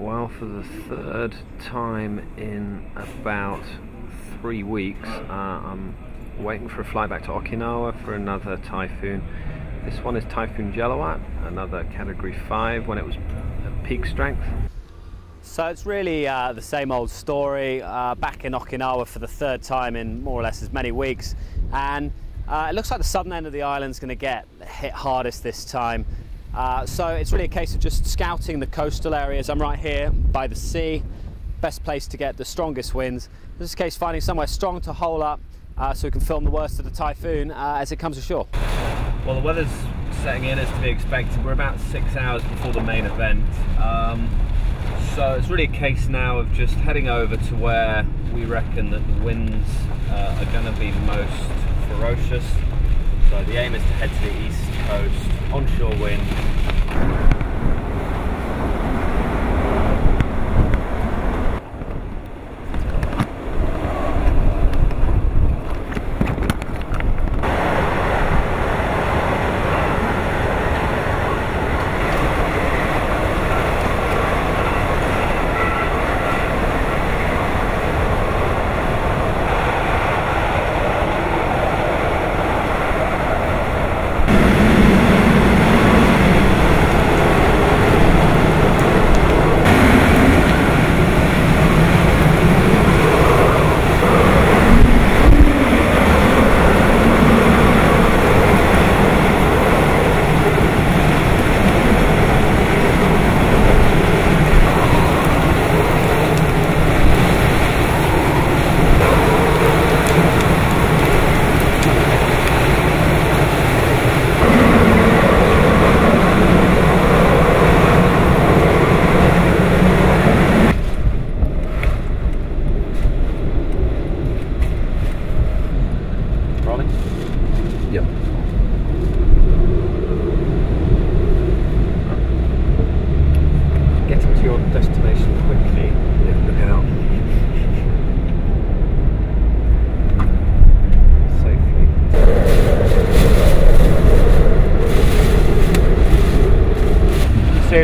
Well, for the third time in about three weeks, uh, I'm waiting for a flight back to Okinawa for another typhoon. This one is Typhoon Jelawat, another category 5 when it was peak strength. So it's really uh, the same old story, uh, back in Okinawa for the third time in more or less as many weeks. And uh, it looks like the southern end of the island is going to get hit hardest this time. Uh, so it's really a case of just scouting the coastal areas. I'm right here by the sea, best place to get the strongest winds. This is a case finding somewhere strong to hole up uh, so we can film the worst of the typhoon uh, as it comes ashore. Well, the weather's setting in as to be expected. We're about six hours before the main event. Um, so it's really a case now of just heading over to where we reckon that the winds uh, are going to be most ferocious. So the aim is to head to the east coast, onshore wind,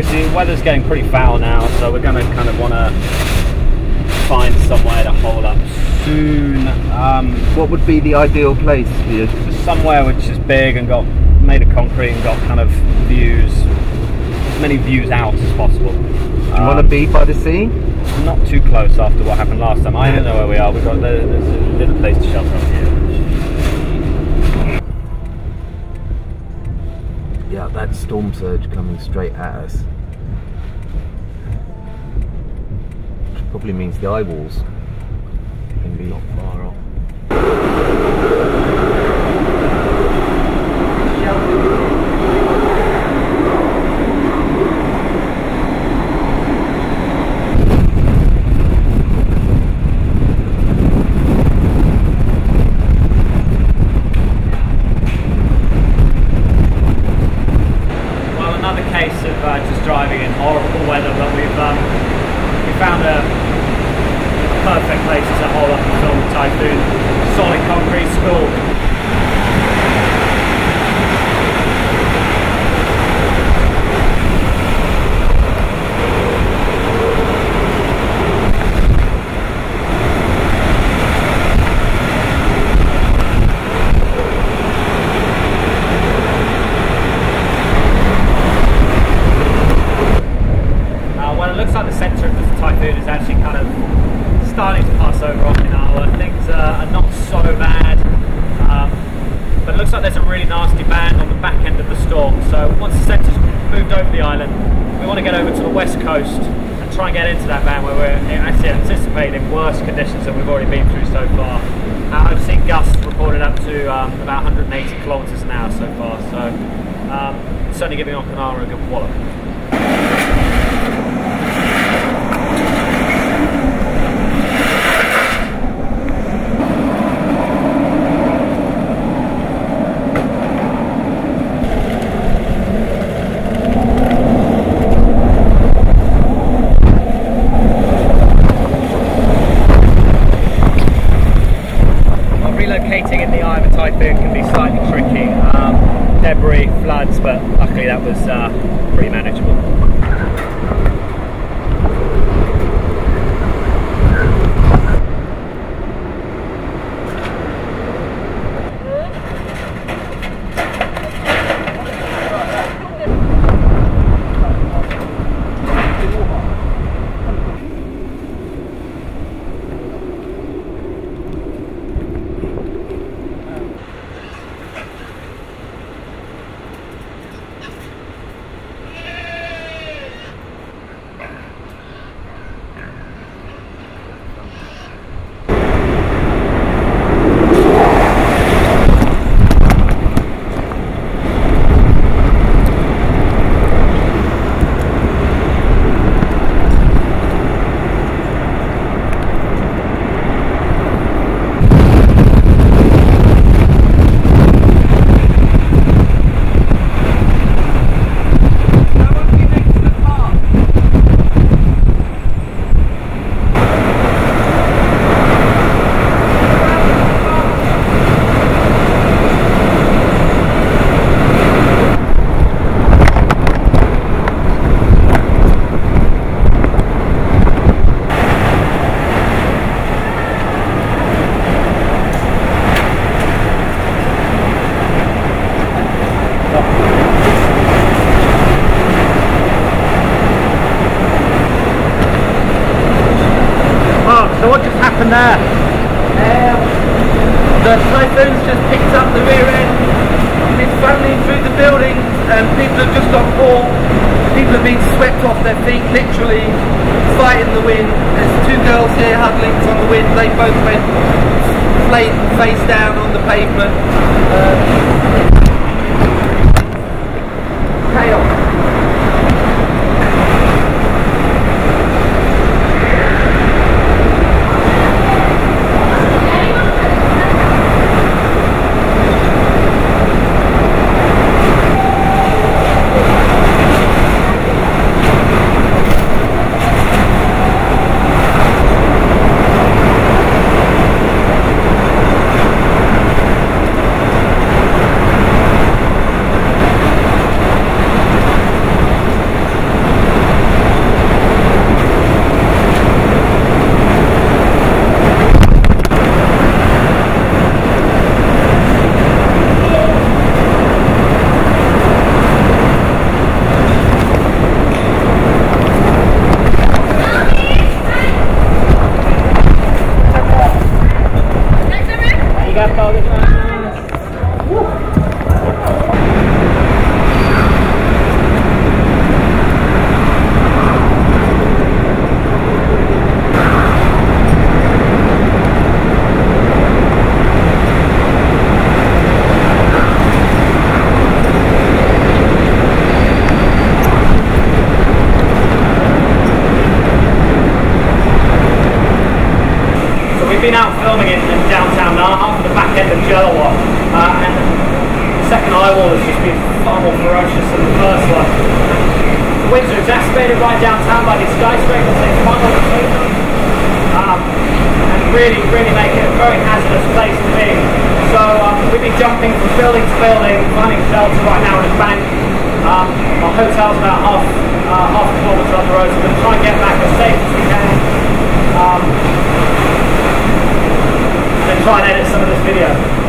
Seriously, weather's getting pretty foul now, so we're going to kind of want to find somewhere to hole up soon. Um, What would be the ideal place for you? somewhere which is big and got made of concrete and got kind of views, as many views out as possible. Do you want to be by the sea? Not too close after what happened last time. I don't know where we are. We've got there- there's a little place to shelter up here. Yeah, that storm surge coming straight at us. Probably means the eyewall's can be not far off. Well, another case of uh, just driving in horrible weather, but we've um, we found a perfect place to hole up and film the typhoon. Solid concrete school. Uh, well, it looks like the centre of the typhoon is actually kind of starting to pass over Okinawa. Things uh, are not so bad, um, but it looks like there's a nasty band on the back end of the storm. So once the centre's moved over the island, we want to get over to the west coast and try and get into that band where we're actually anticipating worse conditions than we've already been through so far. Uh, I've seen gusts reported up to um, about 180 kilometres an hour so far, so um, certainly giving Okinawa a good wallop. Well, relocating in the eye of a typhoon can be slightly tricky. Um, debris, floods, but luckily that was uh, pretty manageable. typhoon's just picked up the rear end and it's funneling through the building and people have just got caught. People have been swept off their feet, literally fighting the wind. There's two girls here huddling on the wind. They both went face down on the pavement. Uh, chaos. really, really make it a very hazardous place to be. So um, we've been jumping from building to building, running shelter right now in a bank. Um, our hotel's about half, uh, half a kilometre on the road, so we're going to try and get back as safe as we can. Um, and then try and edit some of this video.